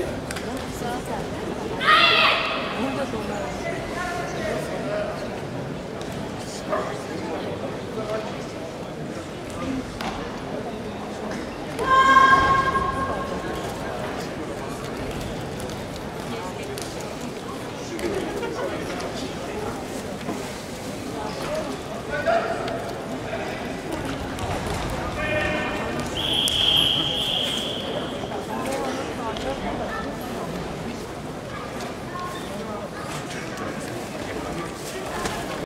Dengan.